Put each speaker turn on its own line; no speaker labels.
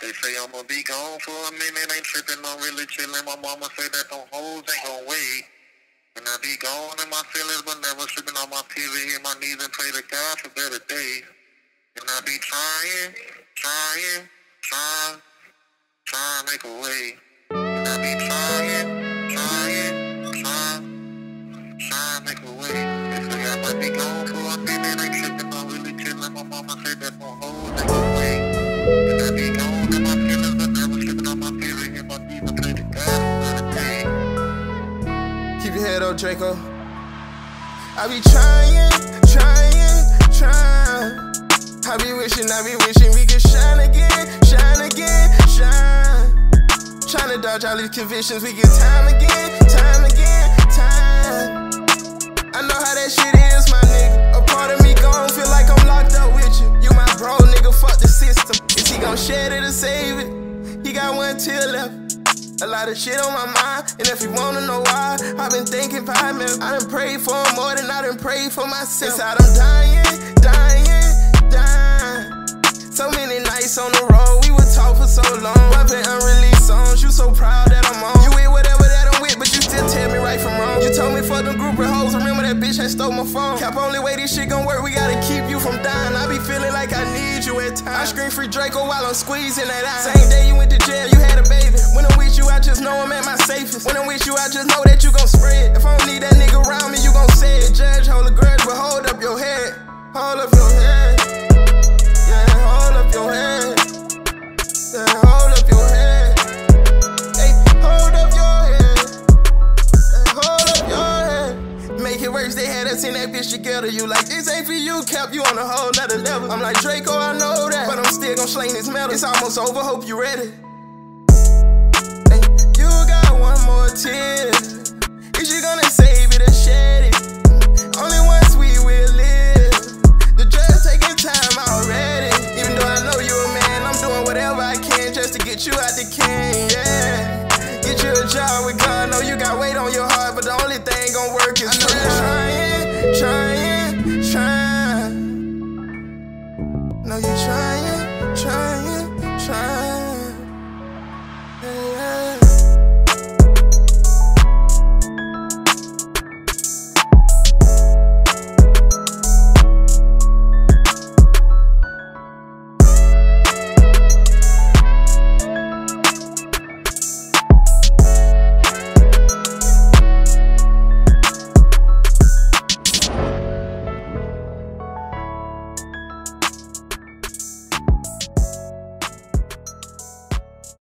They say I'ma be gone for a minute, ain't tripping, I'm really chilling. My mama say that them hoes ain't gon' wait. And I be gone in my feelings, but never slipping on my TV. Hit my knees and pray to God for better days. And I be trying, trying, trying, trying to make a way. And I be trying, trying, trying, trying to make a way. They say I might be gone for a minute, ain't tripping, I'm really chilling. My mama said that
head up, Draco. I be trying, trying, trying. I be wishing, I be wishing we could shine again, shine again, shine. Trying to dodge all these convictions, we get time again, time again, time. I know how that shit is, my nigga. A part of me gon' feel like I'm locked up with you. You my bro, nigga, fuck the system. Is he gon' shed it or save it? He got one till left. A lot of shit on my mind, and if you wanna know why, I've been thinking five minutes. I done prayed for more than I done prayed for myself. Inside I'm dying, dying, dying. So many nights on the road, we would talk for so long. I Rapping unreleased songs, you so proud that I'm on. You with whatever that I'm with, but you still tell me right from wrong. You told me for them group of hoes, remember that bitch that stole my phone. Cap only way this shit gon' work, we gotta keep you from dying. I be feeling like I need you at times. I scream free Draco while I'm squeezing that eye. Same day my. When I'm with you, I just know that you gon' spread. If I don't need that nigga around me, you gon' say it. Judge, hold a grudge, but hold up your head. Hold up your head. Yeah, hold up your head. Yeah, hold up your head. Hey, hold up your head. Yeah, hold up your head. Make it worse, they had us in that bitch together. You like, this ain't for you, Cap, you on a whole nother level. I'm like, Draco, I know that. But I'm still gon' sling this metal. It's almost over, hope you ready more tears. Is you gonna save it or shed it? Only once we will live. The dress taking time already. Even though I know you a man, I'm doing whatever I can just to get you out the can. Yeah, get you a job with God. Know you got weight on your heart, but the only thing gon' work is I know trying, trying, trying. Know you trying, trying.